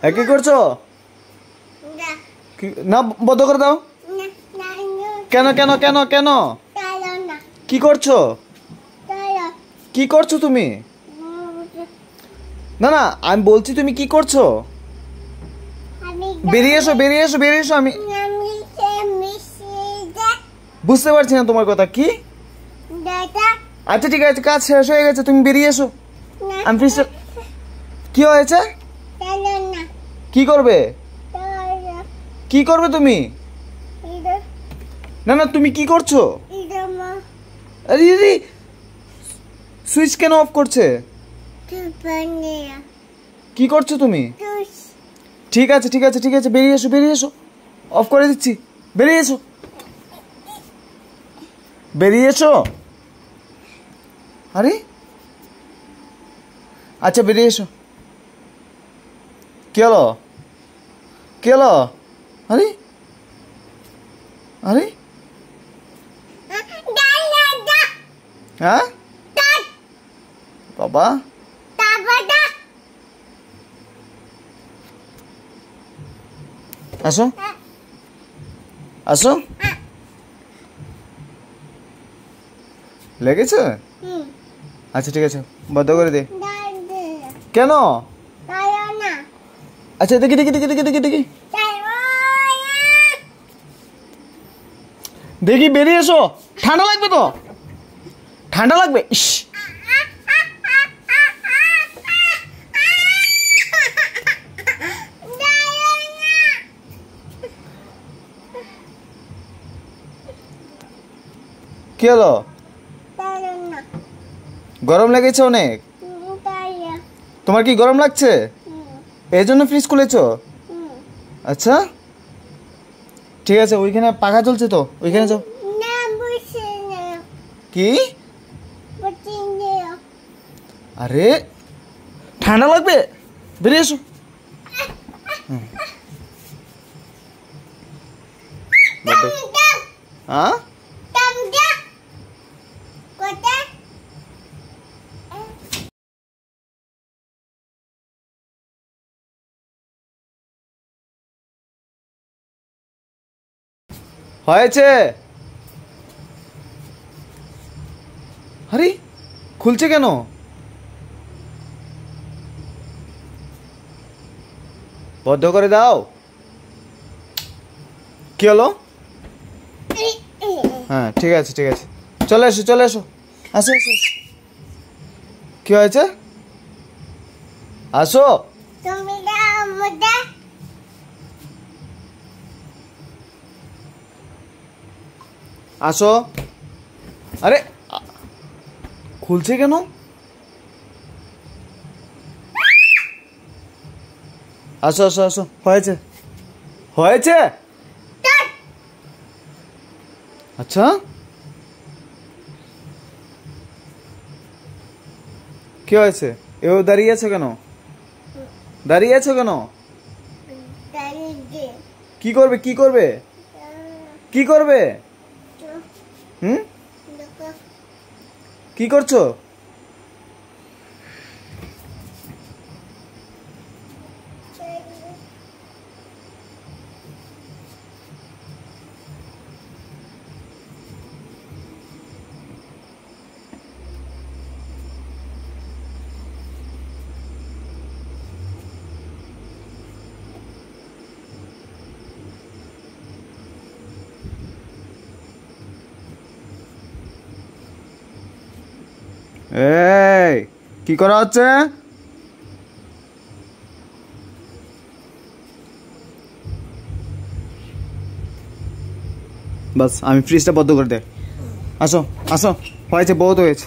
হ্যাঁ কি করছ? না। বন্ধ করে দাও। কেন কেন কেন কেন? কি করছ? কি করছ তুমি? না না আমি বলছি তুমি কি করছ? বেরিয়ে এসো বেরিয়ে এসো বেরিয়ে এসো আমি বুঝতে পারছি না তোমার কথা কি? আচ্ছা ঠিক আছে কাজ শেষ হয়ে গেছে তুমি বেরিয়ে এসো। আমি কি হয়েছে? কি করবে? কি করবে তুমি? না না তুমি কি করছ? ইদো আরে আরে সুইচ কেন অফ করছে? কি করছ তুমি? ঠিক আছে ঠিক আছে ঠিক আছে বেরিয়ে এসো বেরিয়ে এসো। অফ করে দিচ্ছি বেরিয়ে এসো। বেরিয়ে এসো? আরে? আচ্ছা বেরিয়ে এসো। কি হলো? কি হলো আরে আরে দাদা হ্যাঁ দাদা বাবা দাদা আসো আসো লেগেছে হুম। আচ্ছা ঠিক আছে। বন্ধ করে দে। দাদা কেন? তালো না আচ্ছা দেখি দেখি দেখি দেখি দেখি দেখি। দেখি, বেরিয়ে এসো। ঠান্ডা লাগবে তো? ঠান্ডা লাগবে? ইস। কি হলো? গরম লেগেছে অনেক। তোমার কি গরম লাগছে? এই জন্য ফ্রিজ খুলেছো? আচ্ছা। ঠিক আছে ওইখানে পাখা চলছে তো ওইখানে যাও। কি? আরে ঠান্ডা লাগবে? বেরিয়ে এসো। হ্যাঁ? হয়েছে? আরে, খুলছে কেন? বদ্ধ করে দাও। কি হলো? হ্যাঁ ঠিক আছে ঠিক আছে। চলে এসো চলে এসো। আসো আসো। কি হয়েছে? আসো। তুমি আসো। আরে খুলছে কেন? আসো আসো আসো। হয়েছে। হয়েছে? আচ্ছা। কি হয়েছে? এও দাঁড়িয়ে আছে কেন? দাঁড়িয়ে আছো কেন? কি করবে? কি করবে? কি করবে? হুম? কি করছ? এই, কি করা হচ্ছে? বাস, আমি ফ্রিজটা বন্ধ করে দে। আসো আসো, হয়েছে, বহুত হয়েছে।